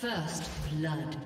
First blood.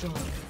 Destroyed.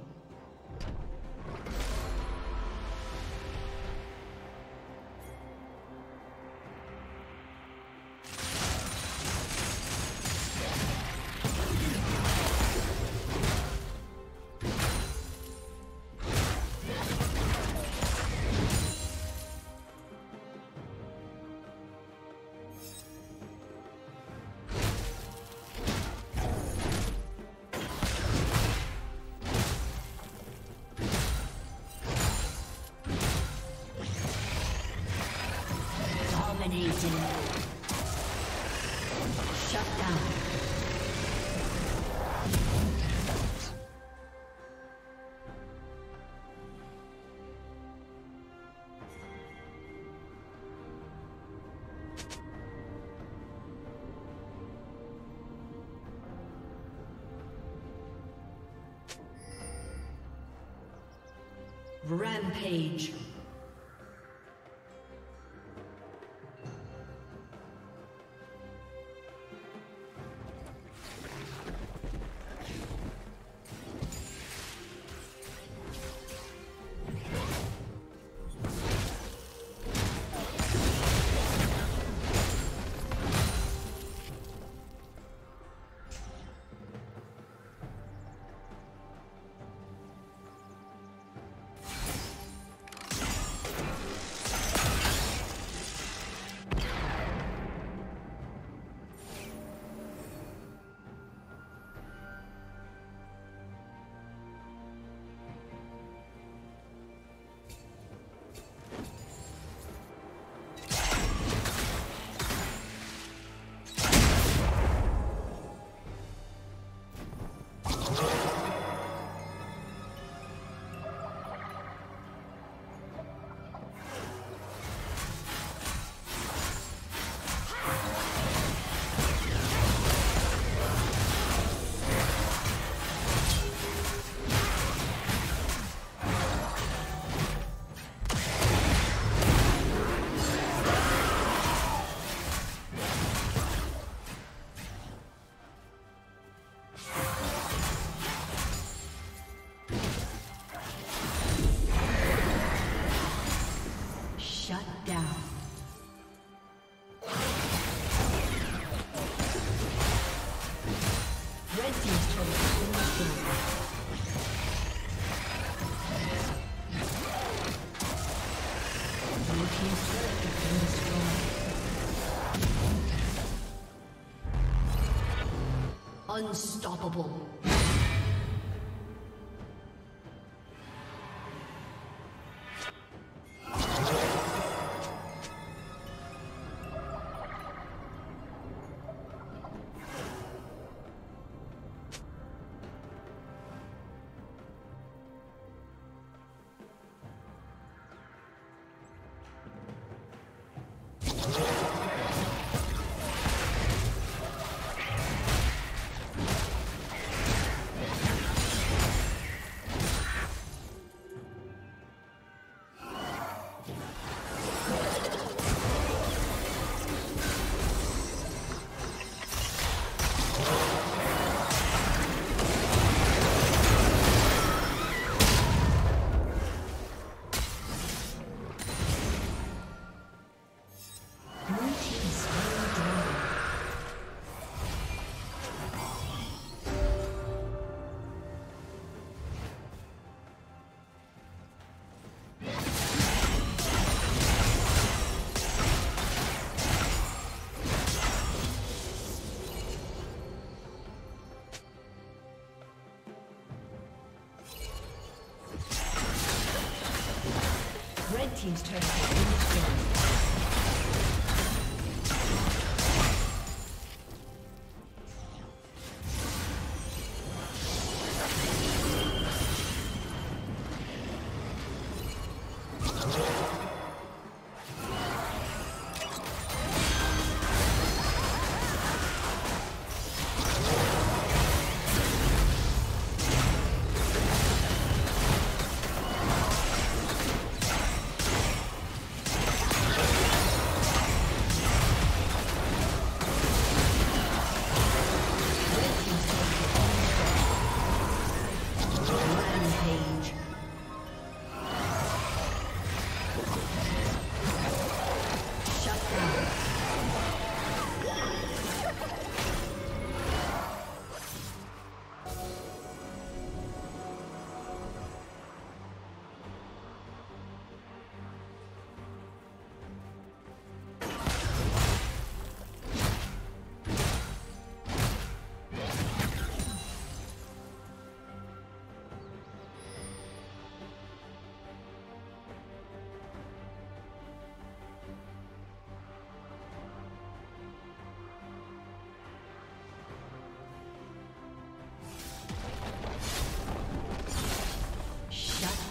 Rampage. Unstoppable.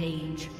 Rampage.